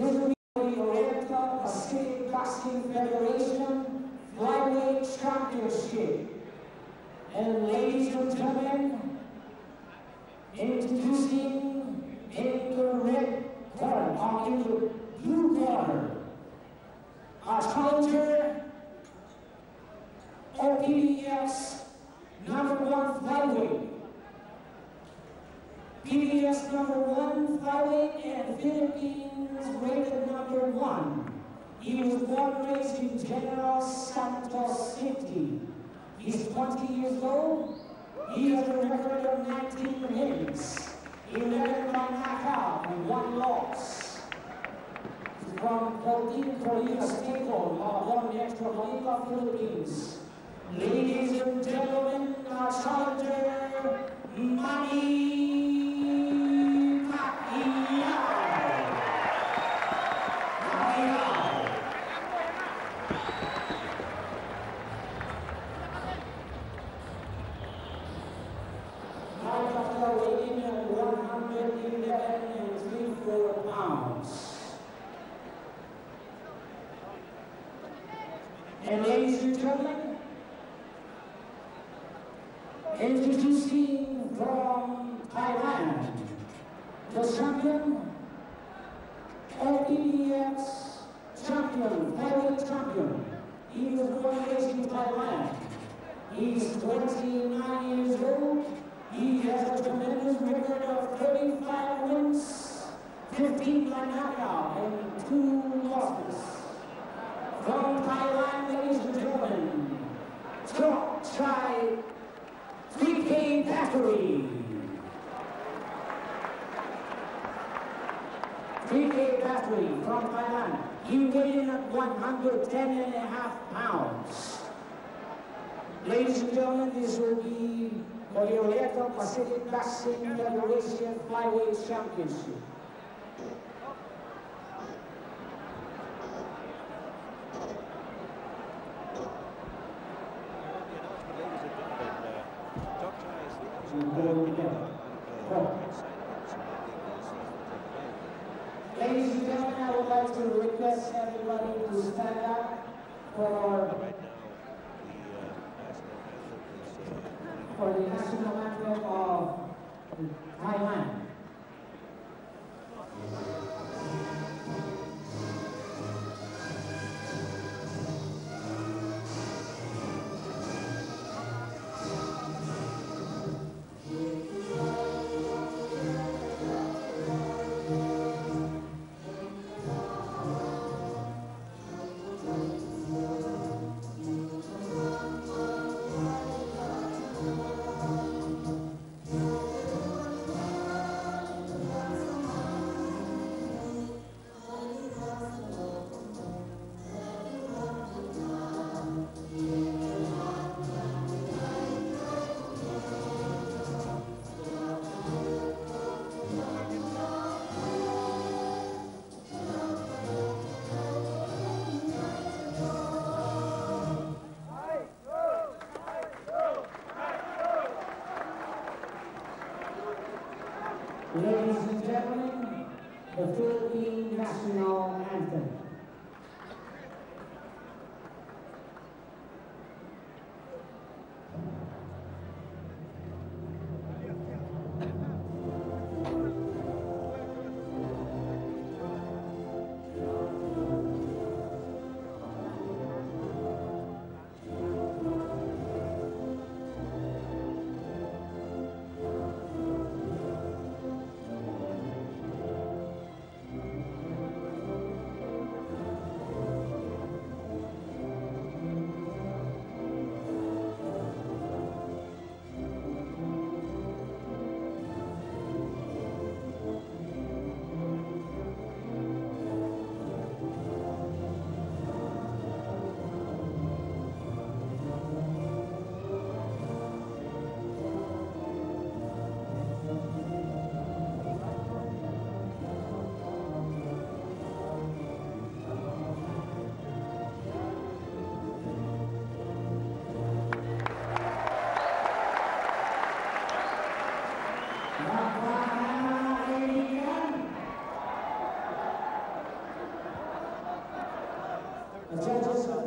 Be the Oriental Pacific Boxing Federation Flyweight Championship. And ladies and gentlemen, introducing in the red corner, or blue corner, our challenger, OPBF number one flyweight. PBF number one flyweight and Philippines rated number one. He was born raised in General Santos City. He's 20 years old. He has a record of 19 wins, 11 by knockout, and one loss. He's from Coltin, Colina, Staple, Malabon, Extra Manila, Philippines. Ladies and gentlemen, our challenger, Manny Pacquiao. Pacquiao. Now Pacquiao weighing in at 111 and 3 pounds. And ladies and gentlemen, Introducing from Thailand, the champion, OPBF champion, flyweight champion. He was born and raised in Thailand. He's 29 years old. He has a tremendous record of 35 wins, 15 by knockout, and two losses. From Thailand, ladies and gentlemen, Chok Chai 3K Battery. 3K from Thailand. He weighed in at 110 and a half pounds. Ladies and gentlemen, this will be the Oriental Pacific Boxing Federation Flyweight Championship. Ladies and gentlemen, I would like to request everybody to stand up for, for the national anthem of Thailand. Ladies and gentlemen, the Philippine National Anthem.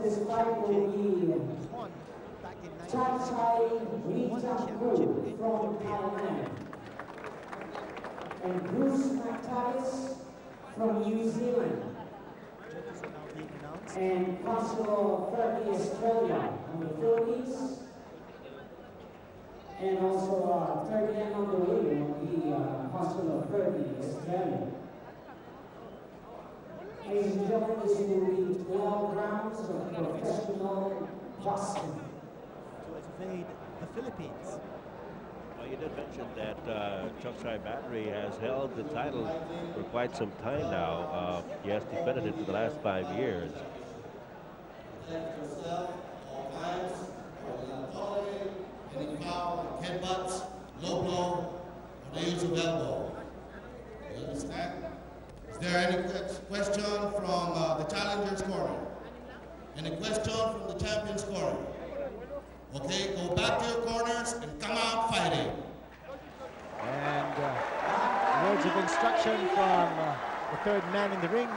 In Chachai 19 won the Ritaku from. Thailand and Bruce McTavish from New Zealand and Consuelo Ferdy Estrella from the Philippines and also uh, third on the way will be uh, Consuelo Ferdy Estrella. Ladies and gentlemen, this will be 12 rounds of professional boxing. to evade the Philippines. You did mention that uh, Chokchai Battery has held the title for quite some time now. Uh, he has defended it for the last five years. headbutts, low blow, or the use of elbow. You? Is there any question from uh, the challenger's corner? Any question from the champion's corner? Okay, go back to your corners and come out fighting. And uh, words of instruction from uh, the third man in the ring,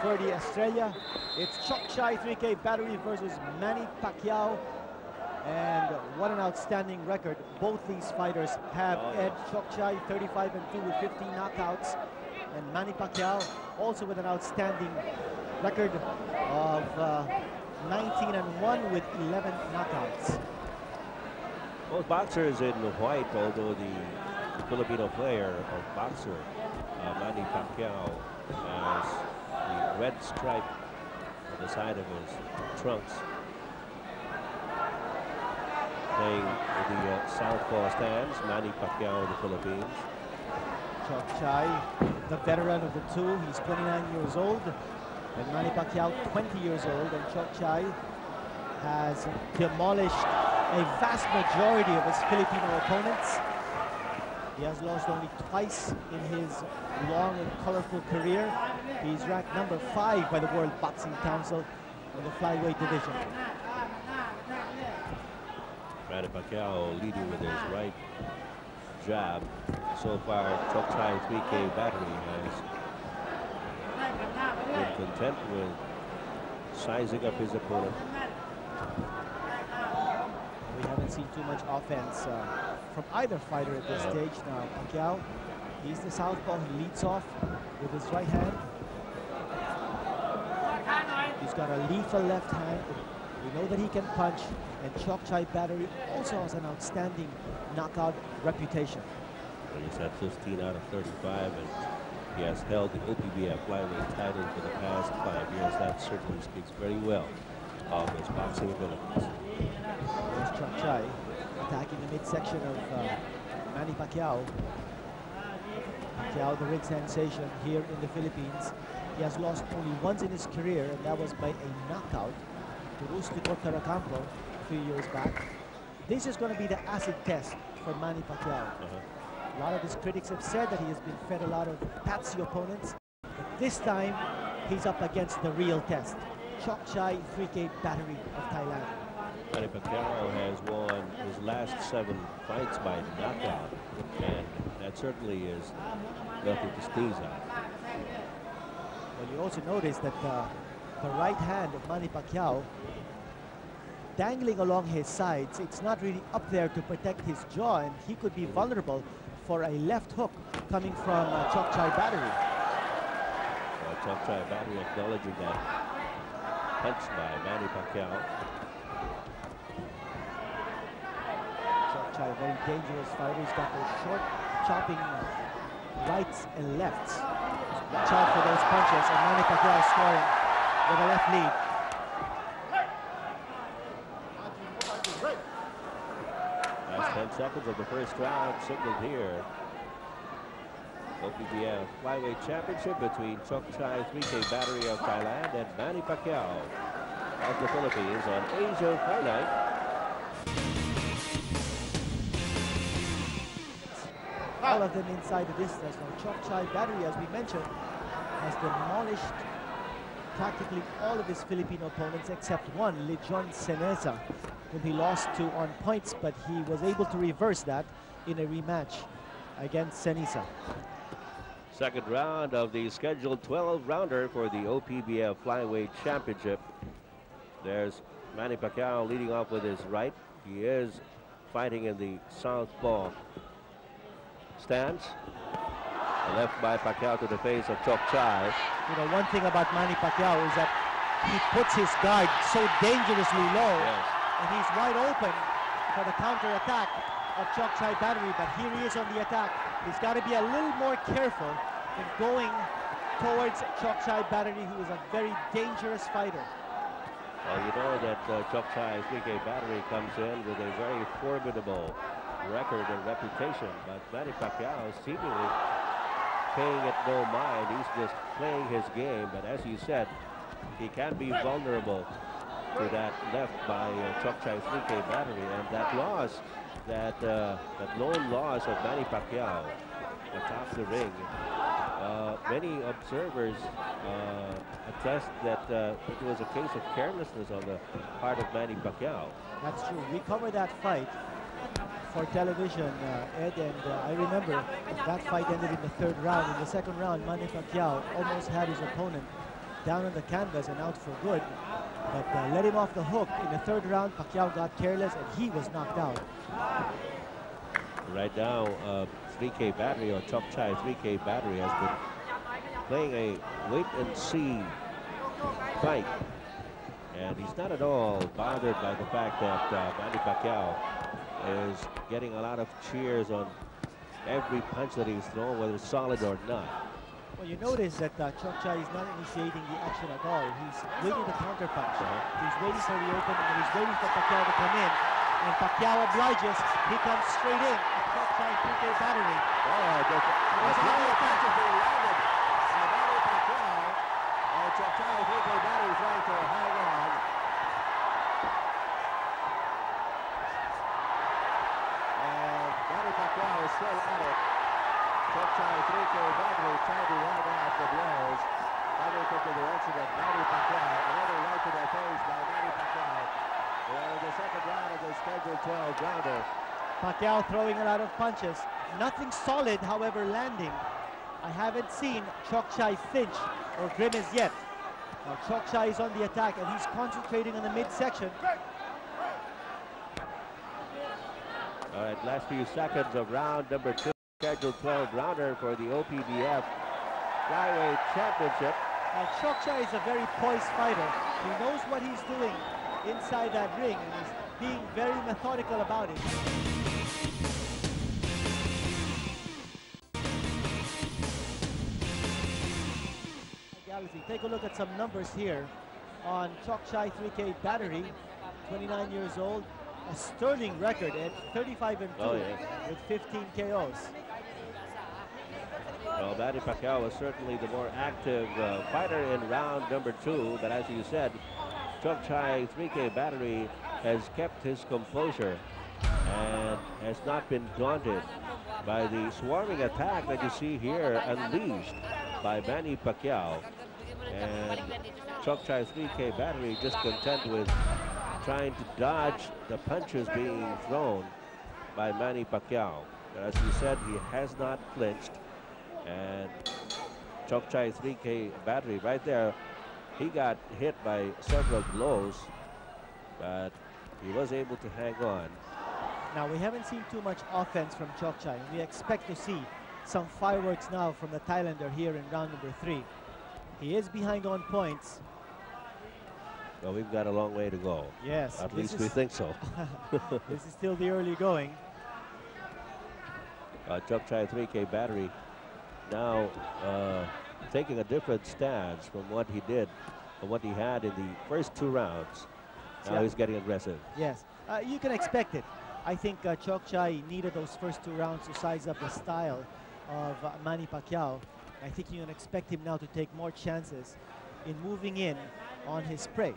Ferdy Estrella. It's Chokchai 3K Battery versus Manny Pacquiao. And what an outstanding record both these fighters have. Oh, Ed Chokchai 35 and 2 with 15 knockouts. And Manny Pacquiao also with an outstanding record of uh, 19 and 1 with 11 knockouts. Both boxers in white, although the Filipino player or boxer, uh, Manny Pacquiao, has the red stripe on the side of his trunks. Playing with the uh, southpaw stance, Manny Pacquiao of the Philippines. Chok Chai, the veteran of the two, he's 29 years old, and Manny Pacquiao 20 years old, and Chok Chai has demolished a vast majority of his Filipino opponents. He has lost only twice in his long and colorful career. He's ranked number five by the World Boxing Council in the flyweight division. Manny Pacquiao leading with his right jab. So far, Chokchai 3K battery has been content with sizing up his opponent. We haven't seen too much offense uh, from either fighter at this Uh-huh. stage. Now, Pacquiao, he's the southpaw. He leads off with his right hand. He's got a lethal left hand. We know that he can punch. And Chok Chai Battery also has an outstanding knockout reputation. He's had 15 out of 35, and he has held the OPBF flyweight title for the past five years. That certainly speaks very well of his boxing abilities. There's Chok Chai attacking the midsection of uh, Manny Pacquiao. Pacquiao, the ring sensation here in the Philippines. He has lost only once in his career, and that was by a knockout to Rustico Torrecampo a few years back. This is going to be the acid test for Manny Pacquiao. Uh-huh. A lot of his critics have said that he has been fed a lot of patsy opponents. But this time, he's up against the real test. Chok Chai 3K Battery of Thailand. Manny Pacquiao has won his last seven fights by knockout, and that certainly is nothing to sneeze at. Well, you also notice that uh, the right hand of Manny Pacquiao dangling along his sides, it's not really up there to protect his jaw, and he could be vulnerable for a left hook coming from uh, Chok Chai Battery. Uh, Chokchai battery acknowledging that punch by Manny Pacquiao. Chok Chai, a very dangerous fighter. He's got those short, chopping rights and lefts. Watch out for those punches, and Manny Pacquiao scoring with a left lead. Last 10 seconds of the first round signaled here. OPBF Flyweight Championship between Chokchai 3K Battery of Thailand and Manny Pacquiao of the Philippines on Asia Fight Night. all of them inside the distance. Now, Chok Chai Battery, as we mentioned, has demolished practically all of his Filipino opponents except one, Lejon Seneza, whom he lost to on points, but he was able to reverse that in a rematch against Senisa. Second round of the scheduled 12 rounder for the OPBF Flyweight Championship. There's Manny Pacquiao leading off with his right. He is fighting in the southpaw stance. Left by Pacquiao to the face of Chok Chai. You know, one thing about Manny Pacquiao is that he puts his guard so dangerously low, Yes. And he's wide open for the counter-attack of Chok Chai Battery, but here he is on the attack. He's got to be a little more careful in going towards Chok Chai Battery, who is a very dangerous fighter. Well, you know that uh, Chok Chai 3K Battery comes in with a very formidable record and reputation, but Manny Pacquiao seemingly paying it no mind. He's just playing his game, but as you said, he can be vulnerable to that left by uh, Chok Chai 3K Battery, and that loss, that uh, that lone loss of Manny Pacquiao atop the ring, uh, many observers uh, attest that uh, it was a case of carelessness on the part of Manny Pacquiao. That's true. We covered that fight for television, uh, Ed, and uh, I remember that fight ended in the third round. In the second round, Manny Pacquiao almost had his opponent down on the canvas and out for good, but uh, let him off the hook. In the third round, Pacquiao got careless and he was knocked out. Right now, uh, 3K Battery or Chok Chai 3K Battery has been playing a wait and see fight. And he's not at all bothered by the fact that uh, Manny Pacquiao is getting a lot of cheers on every punch that he's thrown, whether it's solid or not. Well, you notice that uh, Chok Chai is not initiating the action at all. He's waiting to counter punch. He's waiting for the opening and he's waiting for Pacquiao to come in. And Pacquiao obliges. He comes straight in. Chok Chai 3K battery. Oh, that's, that's a really high attack. punches being landed by Manny Pacquiao. And Chok Chai 3K Battery trying to hang on. And Manny Pacquiao is still at it. Chok Chai 3K Battery trying to ride out the blows. Coming from the direction of Manny Pacquiao. Another right to the face by Manny Pacquiao. We're in the second round of the scheduled 12. Pacquiao throwing a lot of punches. Nothing solid, however, landing. I haven't seen Chok Chai flinch or grimace yet. Now Chok Chai is on the attack and he's concentrating on the midsection. All right, last few seconds of round number two, scheduled 12 rounder for the OPBF Flyweight Championship. And Chokchai is a very poised fighter. He knows what he's doing inside that ring and he's being very methodical about it. Galaxy, take a look at some numbers here on Chok Chai 3K Battery, 29 years old, a sterling record at 35 and 2 Oh, yes. with 15 KOs. Well, Manny Pacquiao was certainly the more active uh, fighter in round number two, but as you said, Chok Chai 3K Battery has kept his composure and has not been daunted by the swarming attack that you see here unleashed by Manny Pacquiao. And Chok Chai 3K Battery just content with trying to dodge the punches being thrown by Manny Pacquiao. As you said, he has not flinched. And Chok Chai 3K battery right there, he got hit by several blows, but he was able to hang on. Now, we haven't seen too much offense from Chokchai. We expect to see some fireworks now from the Thailander here in round number three. He is behind on points. Well, we've got a long way to go. Yes, At least we think so. this is still the early going. Uh, Chok Chai 3K battery now uh, taking a different stance from what he did, from what he had in the first two rounds. Now Yeah. he's getting aggressive. Yes, uh, you can expect it. I think uh, Chok Chai needed those first two rounds to size up the style of uh, Manny Pacquiao. I think you can expect him now to take more chances in moving in on his prey.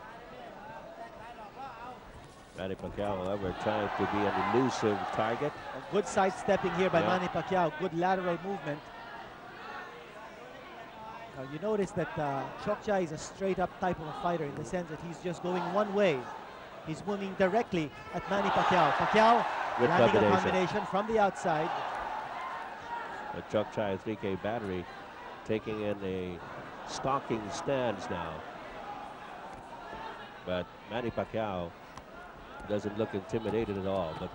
Manny Pacquiao, however, trying to be an elusive target. A good sidestepping here by Yeah. Manny Pacquiao. Good lateral movement. Now you notice that uh, is a straight up type of a fighter in the sense that he's just going one way. He's moving directly at Manny Pacquiao. Pacquiao Good landing a combination. combination from the outside. The Chokchai 3K battery taking in a stalking stance now. But Manny Pacquiao doesn't look intimidated at all, but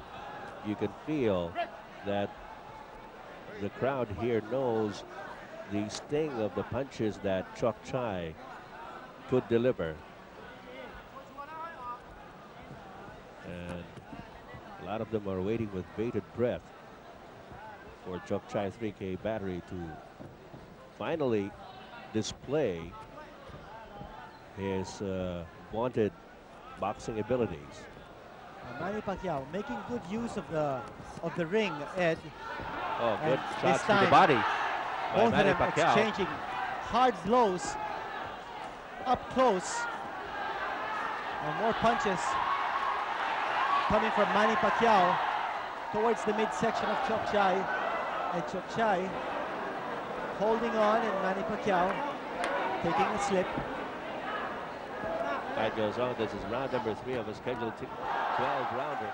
you can feel that the crowd here knows the sting of the punches that Chok Chai could deliver. And a lot of them are waiting with bated breath for Chok Chai 3K battery to finally display his uh, wanted boxing abilities. Manny Pacquiao making good use of the of the ring, Ed. Oh, good And this to the body Both of Manny them Pacquiao. exchanging hard blows up close. And more punches coming from Manny Pacquiao towards the midsection of Chok Chai. And Chok Chai holding on and Manny Pacquiao taking a slip. Time goes on. This is round number three of a scheduled 12 rounder.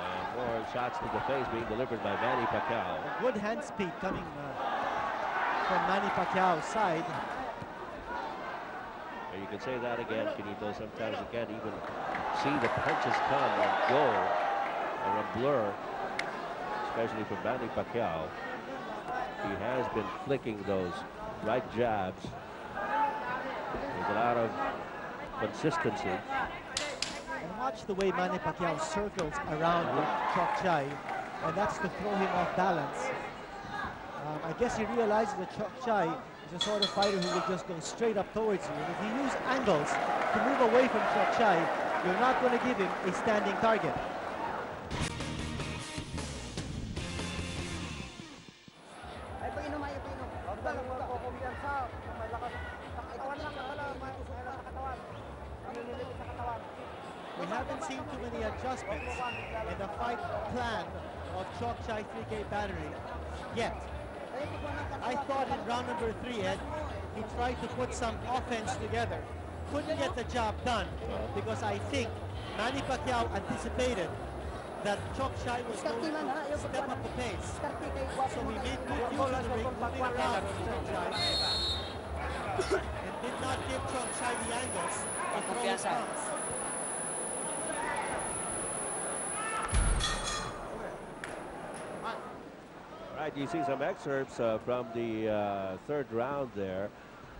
And more shots to the face being delivered by Manny Pacquiao. Good hand speed coming uh, from Manny Pacquiao's side. You can say that again, Quinito. Sometimes you can't even see the punches come and go or a blur, especially from Manny Pacquiao. He has been flicking those right jabs with a lot of consistency. And watch the way Manny Pacquiao circles around Chok Chai, and that's to throw him off balance. Um, I guess he realizes that Chai is a sort of fighter who will just go straight up towards you. And if you use angles to move away from Chai, you're not going to give him a standing target. We haven't seen too many adjustments in the fight plan of Chok Chai 3K battery yet. I thought in round number three, Ed, he tried to put some offense together. Couldn't get the job done because I think Manny Pacquiao anticipated that Chok Chai was going to step up the pace. So he made good use of the ring, moving around Chok Chai. and did not give Chok Chai the angles throw his right, you see some excerpts uh, from the uh, third round there,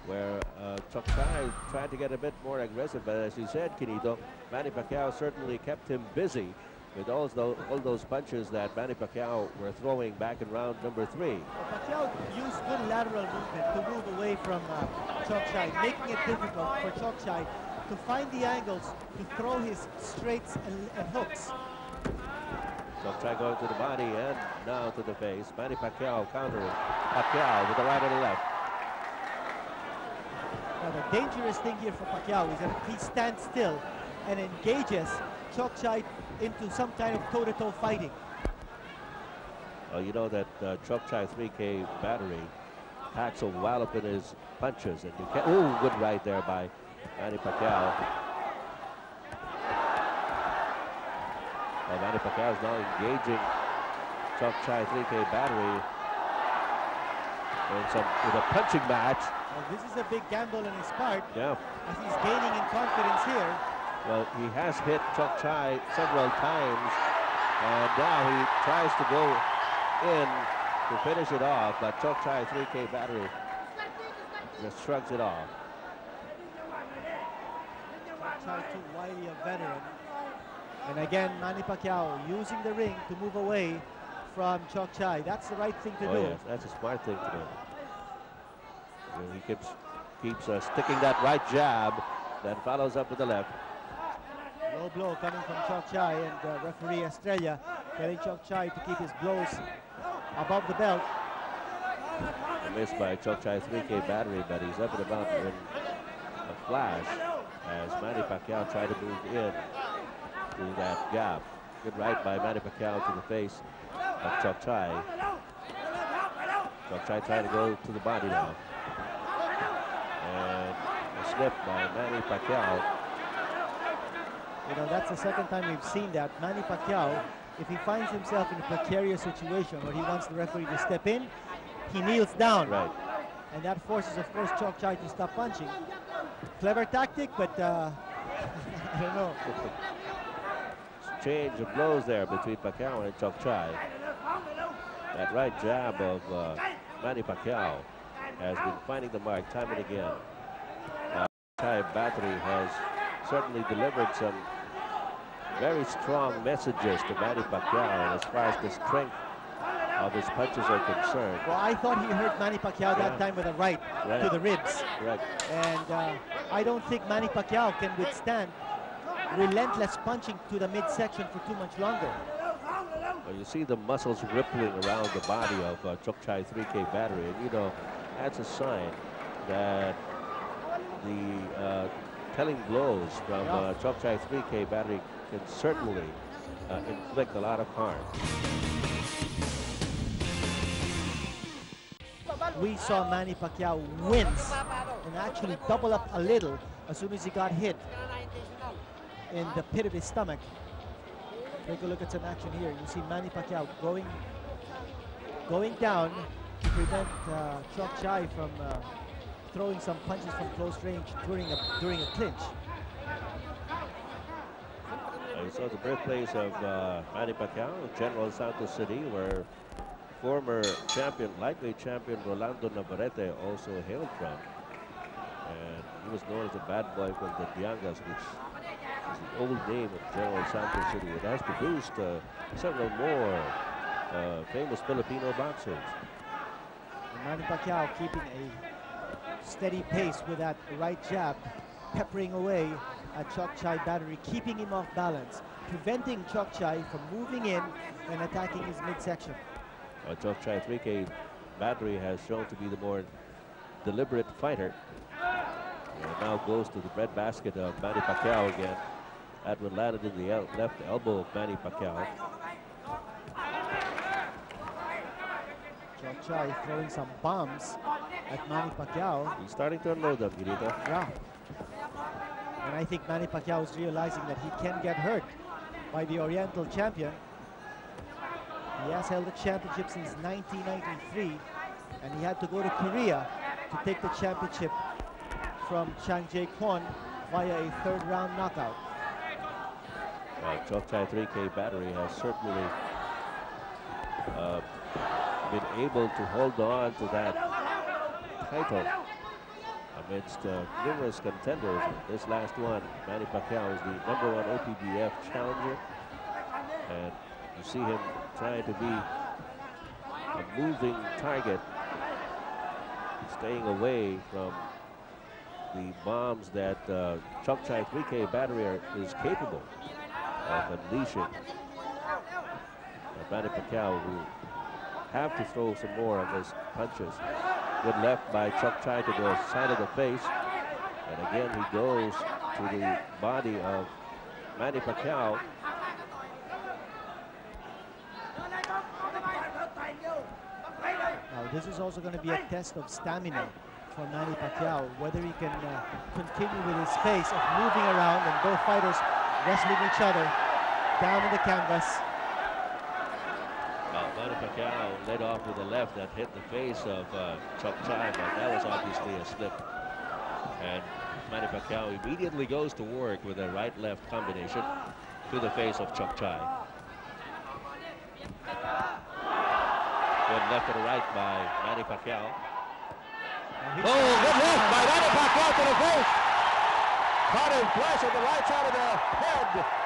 where uh, Chok Chai tried to get a bit more aggressive. But as you said, Quinito, Manny Pacquiao certainly kept him busy with all those, all those punches that Manny Pacquiao were throwing back in round number three. Pacquiao used good lateral movement to move away from uh, Chai, making it difficult for Chai to find the angles to throw his straights and, and hooks. Chok Chai going to the body and now to the face. Manny Pacquiao countering Pacquiao with the right and the left. Now the dangerous thing here for Pacquiao is that if he stands still and engages Chok Chai into some kind of toe-to-toe fighting. Well, you know that uh, Chok Chai 3K battery packs a wallop in his punches, and you can. Ooh, good right there by Manny Pacquiao. Well, Manny Pacquiao is now engaging Chok Chai 3K battery in some with a punching match. Well, this is a big gamble on his part Yeah. as he's gaining in confidence here. Well, he has hit Chok Chai several times, and now he tries to go in to finish it off, but Chok Chai 3K battery just shrugs it off. Chai too wily a veteran. And again, Manny Pacquiao using the ring to move away from Chok Chai. That's the right thing to oh, do. yes, that's a smart thing to do. And he keeps keeps uh, sticking that right jab, then follows up with the left. Low blow coming from Chok Chai and uh, referee Estrella telling Chok Chai to keep his blows above the belt. A miss by Chok Chai 3K battery, but he's up and about in a flash as Manny Pacquiao tried to move in to that gap. Good right by Manny Pacquiao to the face of Chok Chai. Chok Chai trying to go to the body now. And a slip by Manny Pacquiao. You know, that's the second time we've seen that. Manny Pacquiao, if he finds himself in a precarious situation where he wants the referee to step in, he kneels down. Right. And that forces, of course, Chok Chai to stop punching. Clever tactic, but uh, I don't know. Change of blows there between Pacquiao and Chok Chai. That right jab of uh, Manny Pacquiao has been finding the mark time and again. Uh, Chai battery has certainly delivered some very strong messages to Manny Pacquiao as far as the strength of his punches are concerned. Well, I thought he hurt Manny Pacquiao Yeah. that time with a right, Right. to the ribs. Correct. And uh, I don't think Manny Pacquiao can withstand relentless punching to the midsection for too much longer. Well, you see the muscles rippling around the body of uh, Chok Chai 3K battery, and you know that's a sign that the uh, telling blows from uh, Chok Chai 3K battery can certainly uh, inflict a lot of harm. We saw Manny Pacquiao wince and actually double up a little as soon as he got hit in the pit of his stomach. Take a look at some action here. You see Manny Pacquiao going, going down to prevent uh, Chok Chai from uh, throwing some punches from close range during a during a clinch. You saw the birthplace of uh, Manny Pacquiao, General Santos City, where former champion, likely champion Rolando Navarrete also hailed from. And he was known as the bad boy from the Diangas, which old name of General Santos City. It has produced uh, several more uh, famous Filipino boxers. And Manny Pacquiao keeping a steady pace with that right jab, peppering away at Chok Chai battery, keeping him off balance, preventing Chok Chai from moving in and attacking his midsection. Uh, Chok Chai 3K battery has shown to be the more deliberate fighter. And now goes to the breadbasket of Manny Pacquiao again. One landed in the left elbow of Manny Pacquiao. Chok Chai throwing some bombs at Manny Pacquiao. He's starting to unload them. Yeah. And I think Manny Pacquiao is realizing that he can get hurt by the Oriental champion. He has held the championship since 1993, and he had to go to Korea to take the championship from Chang Jae Kwon via a third round knockout. Uh, Chok 3K battery has certainly uh, been able to hold on to that title amidst uh, numerous contenders. This last one, Manny Pacquiao is the number one OPBF challenger. And you see him trying to be a moving target, staying away from the bombs that uh, Chokchai 3K battery is capable of unleashing. And Manny Pacquiao will have to throw some more of those punches. Good left by Chok Chai to the side of the face. And again, he goes to the body of Manny Pacquiao. Now this is also going to be a test of stamina for Manny Pacquiao, whether he can uh, continue with his pace of moving around and both fighters wrestling each other down in the canvas. Well, Manny Pacquiao led off with a left that hit the face of uh, Chok Chai, but that was obviously a slip. And Manny Pacquiao immediately goes to work with a right-left combination to the face of Chok Chai. Good left and right by Manny Pacquiao. Oh, good left by Manny Pacquiao to the face. Caught him flush at the right side of the head.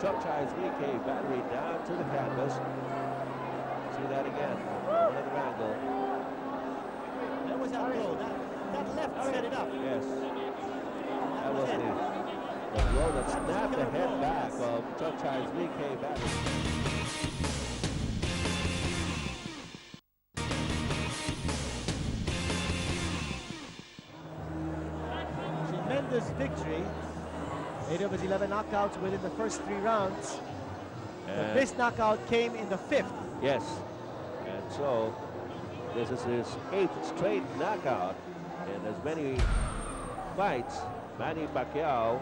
Chok Chai 3K battery down to the canvas. See that again. Another angle. That was that blow. That, that left set it up. Yes. That was it. the, the blow that snapped the head back of Chok Chai 3K battery. Eight of his 11 knockouts within the first three rounds. But And- this knockout came in the fifth. Yes. And so this is his eighth straight knockout in as many fights. Manny Pacquiao.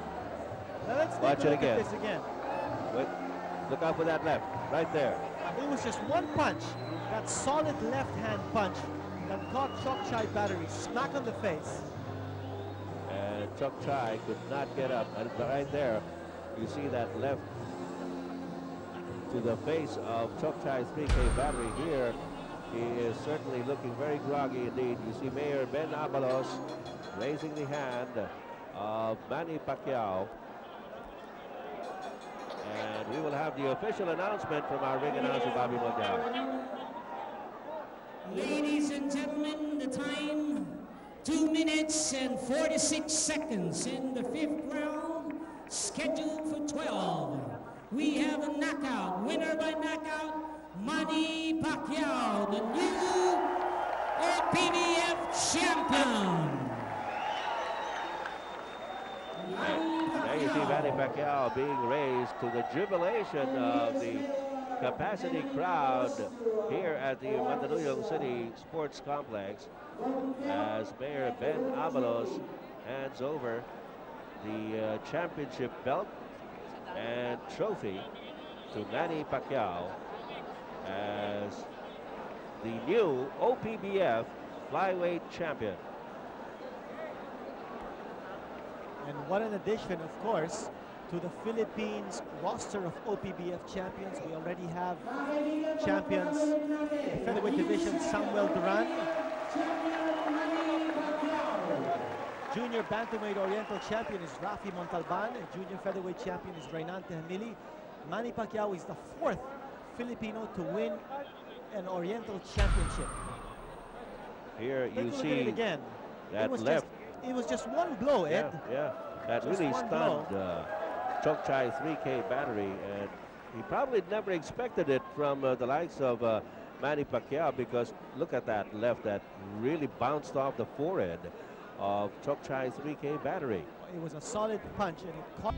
Now let's Watch it again. this again. Wait, look out for that left, right there. It was just one punch, that solid left hand punch that caught Chok Chai Battery smack on the face. Chok Chai could not get up. And right there, you see that left to the face of Chok Chai's 3K battery here. He is certainly looking very groggy indeed. You see Mayor Ben Abalos raising the hand of Manny Pacquiao. And we will have the official announcement from our ring announcer, Bobby Mondale. Ladies and gentlemen, the time, two minutes and 46 seconds in the fifth round, scheduled for 12. We have a knockout, winner by knockout, Manny Pacquiao, the new OPBF champion. There you see Manny Pacquiao being raised to the jubilation of the capacity crowd here at the Mandaluyong City Sports Complex as Mayor Ben Abalos hands over the uh, championship belt and trophy to Manny Pacquiao as the new OPBF flyweight champion. And what an addition, of course, to the Philippines roster of OPBF champions. We already have champions in featherweight division, Samuel Duran. Junior bantamweight oriental champion is Rafi Montalban. Junior featherweight champion is Reynante Jamili. Manny Pacquiao is the fourth Filipino to win an oriental championship. Here Take you a look at see it again. that it was left Just, it was just one blow, Ed. Yeah, yeah. That Just really stunned uh, Chok Chai 3K battery, and he probably never expected it from uh, the likes of uh, Manny Pacquiao because look at that left that really bounced off the forehead of Chok Chai 3K battery. It was a solid punch and it caught.